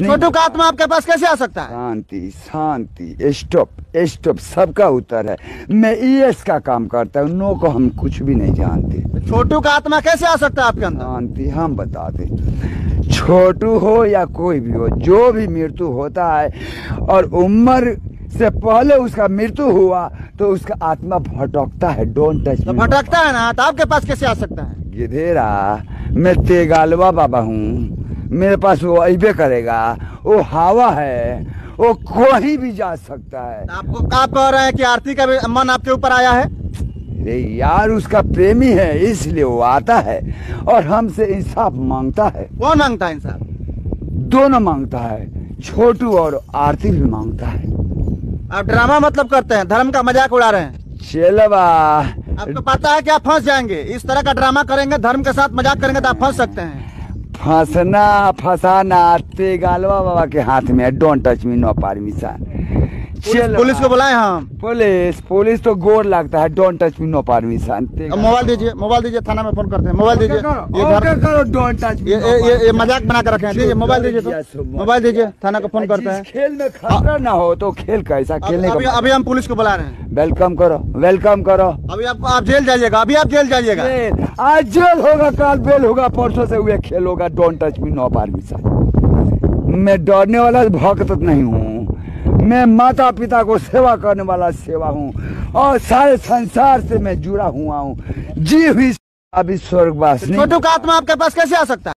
छोटू का आत्मा आपके पास कैसे आ सकता है? शांति शांति। Stop stop. सबका उत्तर है। मैं ईएस का काम करता हूँ। नो को हम कुछ भी नहीं जानते। छोटू का आत्मा कैसे आ सकता है आपके अंदर? शांति हम बता दे। छोटू हो या कोई भी हो जो भी मृत्यु होता है और उम्र से पहले उसका मृत्यु हुआ तो उसका आत्मा भटकता है। डोंट टच तो भटकता है ना तो आपके पास कैसे आ सकता है? गिधेरा मैं तेगालवा बाबा हूँ। मेरे पास वो अबे करेगा। वो हवा है। वो कोई भी जा सकता है। तो आपको आप कह रहे हैं कि आरती का भी मन आपके ऊपर आया है? अरे यार उसका प्रेमी है इसलिए वो आता है और हमसे इंसाफ माँगता है। कौन माँगता है इंसाफ? दोनों माँगता है। छोटू और आरती भी माँगता है। आप ड्रामा मतलब करते हैं धर्म का मज़ाक उड़ा रहे हैं। चलबा आपको पता है कि आप फंस जाएँगे। इस तरह का ड्रामा करेंगे धर्म के साथ मज़ाक करेंगे तो आप फंस सकते हैं। फंसना फसाना तेगालवा बाबा के हाथ में don't touch me no permission police, को बुलाए हम। पुलिस पुलिस तो गोर लगता है। Don't touch me no permission mobile दीजिए मोबाइल दीजिए थाना में फ़ोन करते हैं। मोबाइल दीजिए। ये घर करो डोंट टच ये ये ये, मज़ाक बना कर रखे। हैं दीजिए मोबाइल दीजिए तो। मोबाइल दीजिए थाना को फ़ोन करते हैं। खेल में खतरा ना हो तो खेल कैसा खेलने का अभी हम पुलिस को बुला रहे हैं। वेलकम करो वेलकम करो। अभी आप आप जेल जाइएगा अभी आप जेल जाइएगा। आज जेल होगा कल बेल होगा परसों से हुए खेल होगा। Don't touch me no permission मैं डरने वाला भक्त नहीं हूँ। मैं माता पिता को सेवा करने वाला सेवा हूँ और सारे संसार से मैं जुड़ा हुआ हूँ। जी हुई अभी स्वर्गवास छोटू का आत्मा आपके पास कैसे आ सकता है?